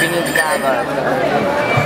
We need to go.